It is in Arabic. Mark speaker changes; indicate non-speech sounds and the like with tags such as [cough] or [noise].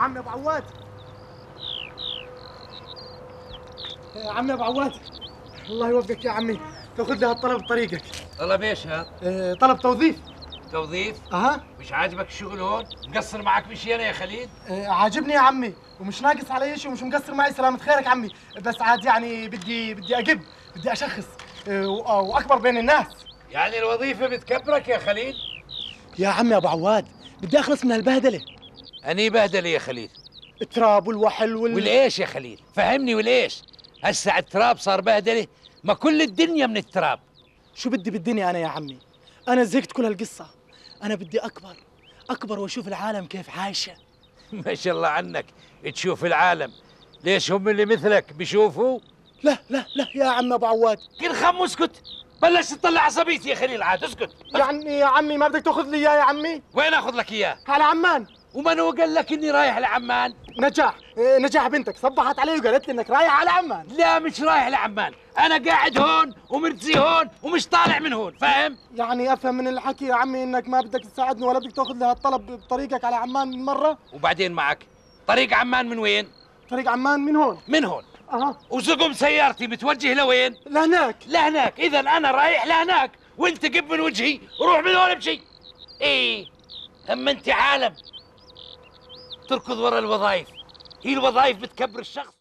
Speaker 1: عمي أبو عواد. يا عمي أبو عواد. الله يوفقك يا عمي. تأخذ لي هالطلب بطريقك.
Speaker 2: طلب إيش هذا؟
Speaker 1: آه، طلب توظيف.
Speaker 2: توظيف؟
Speaker 1: أها.
Speaker 2: مش عاجبك الشغل هون؟ مقصر معك بشي أنا يا خليل؟
Speaker 1: آه، عاجبني يا عمي. ومش ناقص علي شيء ومش مقصر معي سلامة خيرك عمي. بس عاد يعني بدي بدي اقب بدي أشخص. وأكبر بين الناس.
Speaker 2: يعني الوظيفة بتكبرك يا خليل؟
Speaker 1: يا عمي أبو عواد بدي أخلص من هالبهدلة.
Speaker 2: أني بهدلة يا خليل
Speaker 1: التراب والوحل وال
Speaker 2: وليش يا خليل؟ فهمني وليش؟ هسه التراب صار بهدلة؟ ما كل الدنيا من التراب
Speaker 1: شو بدي بالدنيا أنا يا عمي أنا زهقت كل هالقصة أنا بدي أكبر أكبر وأشوف العالم كيف عايشة [laughs]
Speaker 2: ما شاء الله عنك تشوف العالم ليش هم اللي مثلك بيشوفوا؟
Speaker 1: لا لا لا يا عم أبو عواد
Speaker 2: كل خم اسكت بلش تطلع عصبيتي يا خليل عاد اسكت
Speaker 1: يعني يا عمي ما بدك تأخذ لي إياه يا عمي
Speaker 2: وين آخذ لك إياه؟
Speaker 1: على عمان
Speaker 2: ومن هو قال لك إني رايح لعمان؟
Speaker 1: نجاح. إيه، نجاح بنتك. صبحت علي وقالت لي إنك رايح على عمان.
Speaker 2: لا مش رايح لعمان. أنا قاعد هون ومرتزي هون ومش طالع من هون فاهم؟
Speaker 1: يعني أفهم من الحكي يا عمي إنك ما بدك تساعدني ولا بدك تأخذ لي هالطلب بطريقك على عمان من مرة؟
Speaker 2: وبعدين معك. طريق عمان من وين؟
Speaker 1: طريق عمان من هون.
Speaker 2: من هون.
Speaker 1: أها.
Speaker 2: وزقم سيارتي متوجه لوين؟
Speaker 1: لهناك.
Speaker 2: لهناك. اذا أنا رايح لهناك. وأنت قب من وجهي وروح من هون بشي. إيه اما أنت عالم. تركض ورا الوظائف. هي الوظائف بتكبر الشخص.